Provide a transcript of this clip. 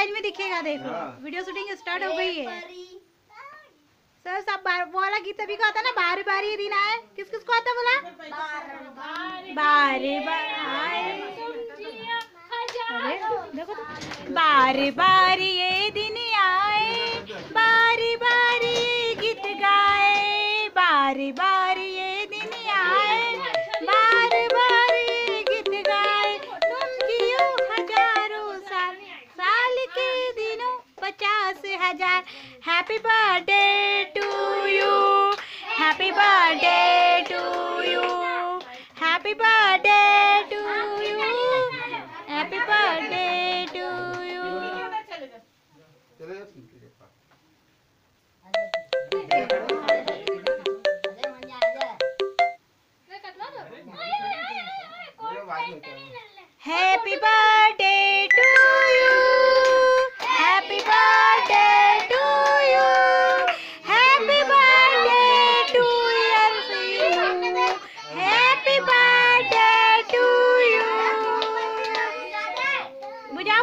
Mobile में दिखेगा देखो। हाँ। वीडियो शूटिंग स्टार्ट हो गई है। सर सब बार वाला गीत अभी का आता ना बारी बारी दिन आए। किस किस को आता बोला? बारी बारी देखो तो। बारी बारी ये दिन आए बारी बारी गीत गाए बारी बारी दस हज़ार। Happy birthday to you happy birthday to you happy birthday to you happy birthday to you happy